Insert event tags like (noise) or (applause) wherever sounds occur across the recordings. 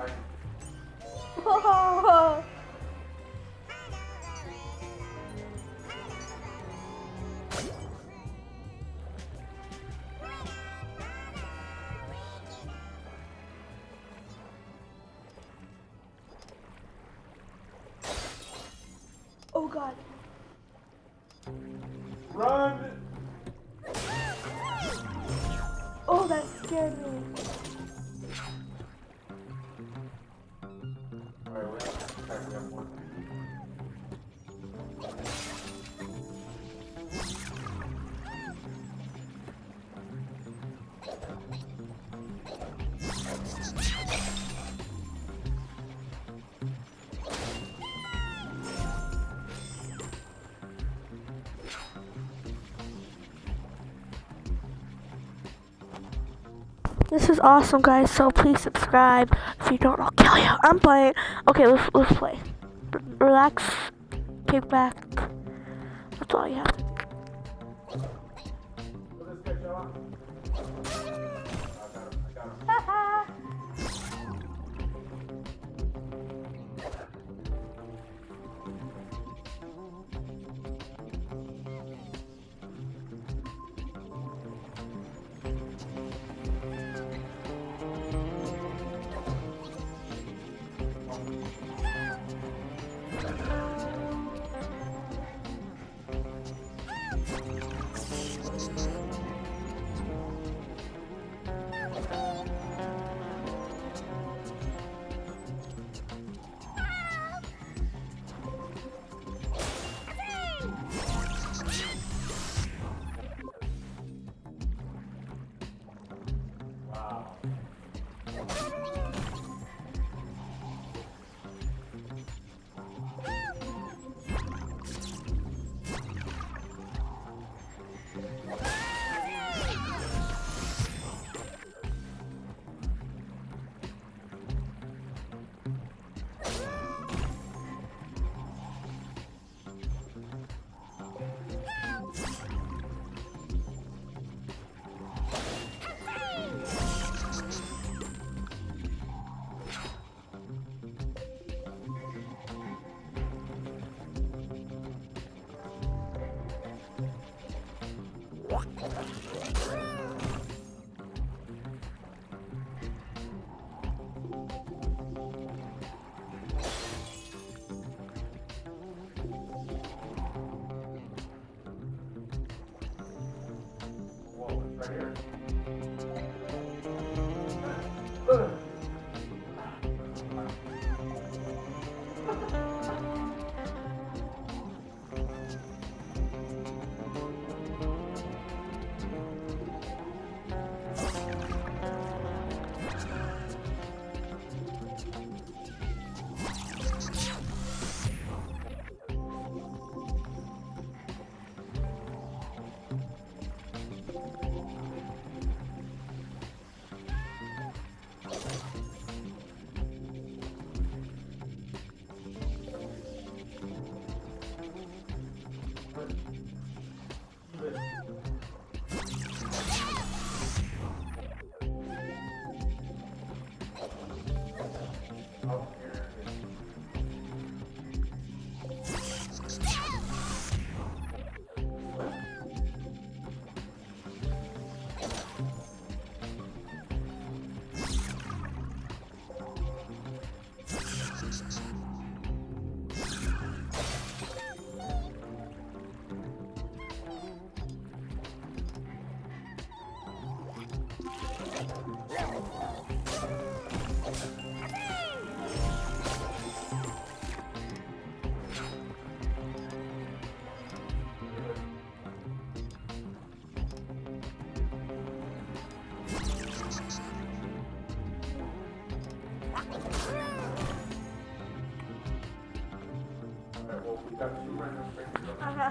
Bye. This is awesome, guys. So please subscribe. If you don't, I'll kill you. I'm playing. Okay, let's let's play. R- relax, kick back. That's all you have to. do. Right here.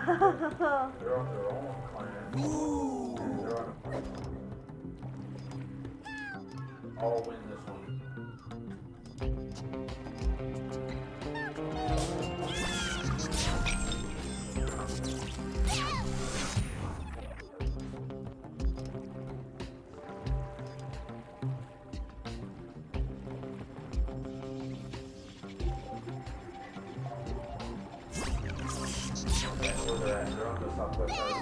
They're on their own clan. And they're They're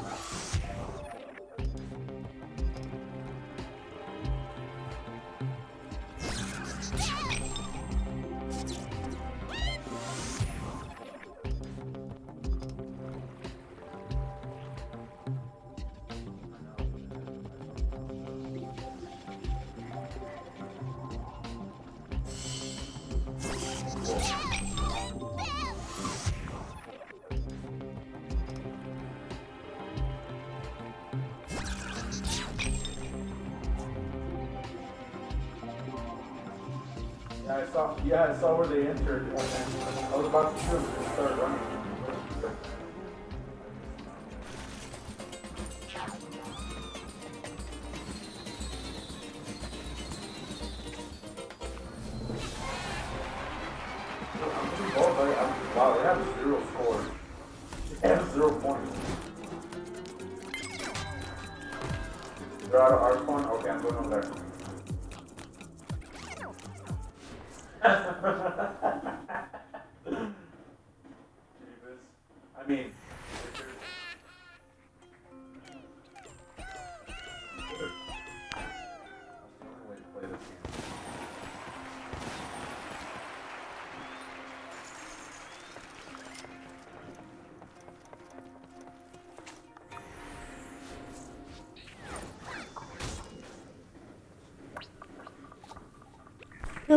I saw. Yeah, I saw where they entered, and then I was about to shoot and start running. Wow, they have zero scores. They have zero points. They're our phone? Okay, I'm going over there.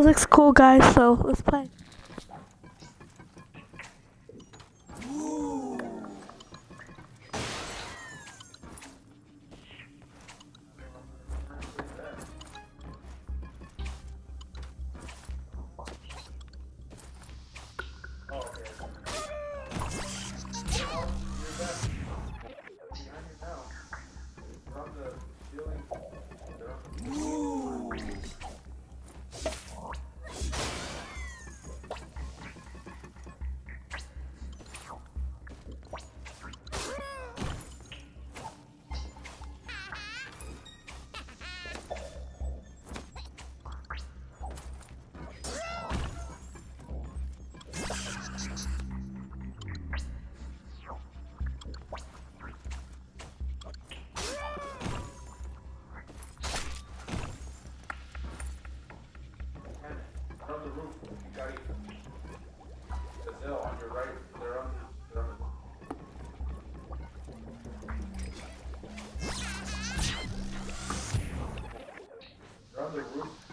Looks cool, guys, so let's play. They're on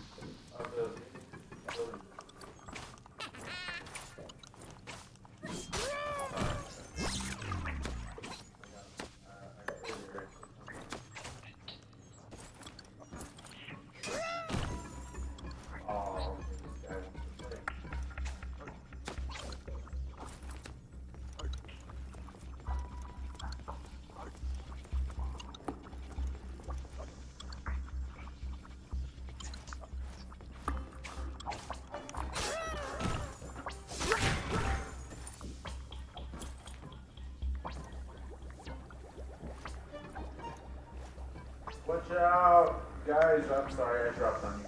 Watch out, guys! I'm sorry, I dropped on you.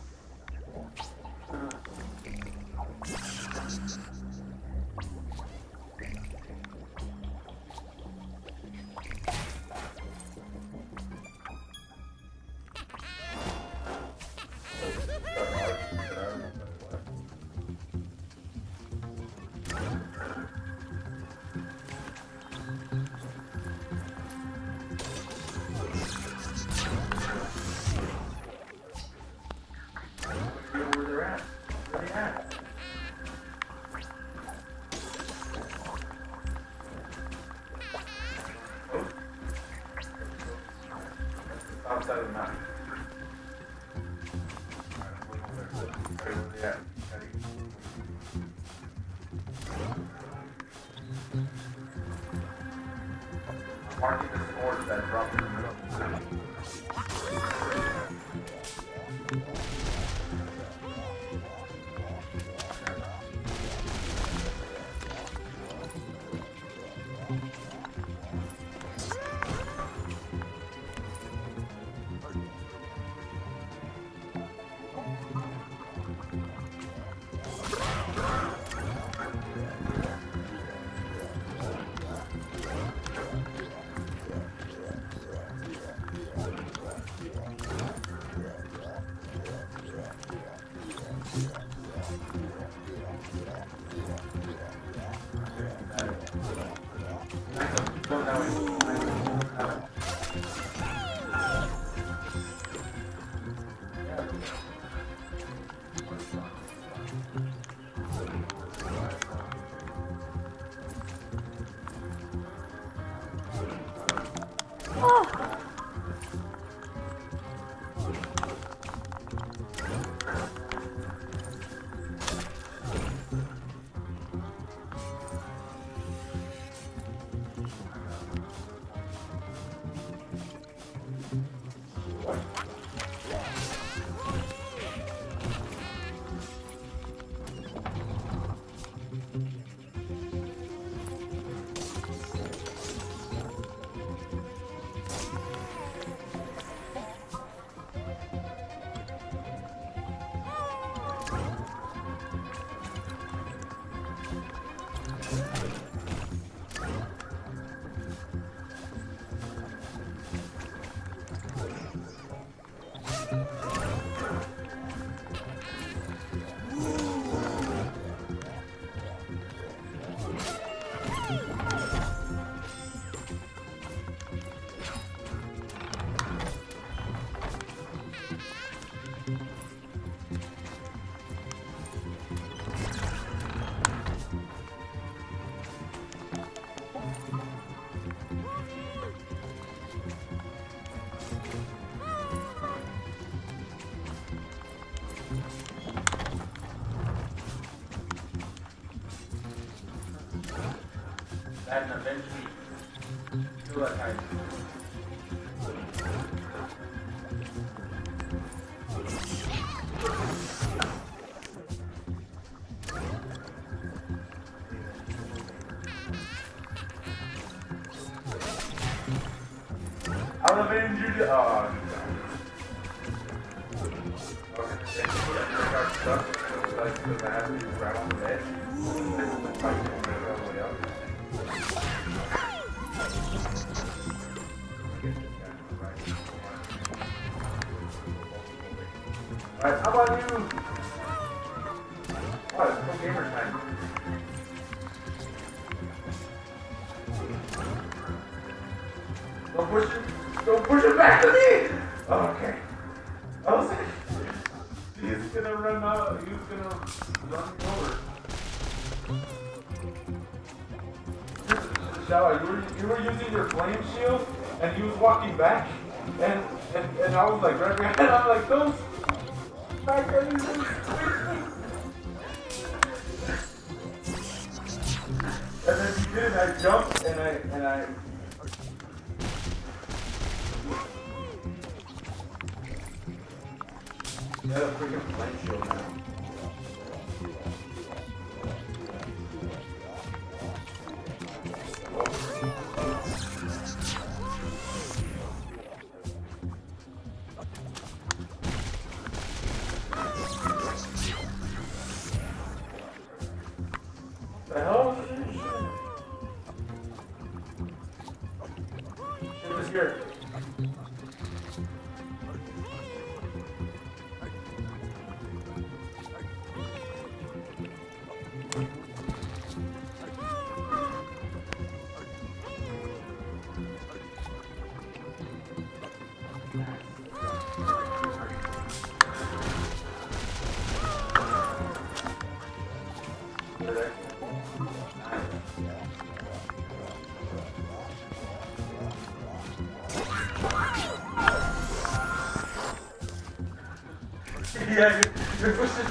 And eventually kill Alright, how about you? What? It's gamer time. Don't push it. Don't push it back to me! Oh, okay. I was like, he's gonna run out. He's gonna run over. Shower, you were, you were using your flame shield, and he was walking back, and and, and I was like right (laughs) behind. I'm like, anything. And then he did, I jumped, and I and I. Yeah, a freaking flame shield now.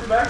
Back.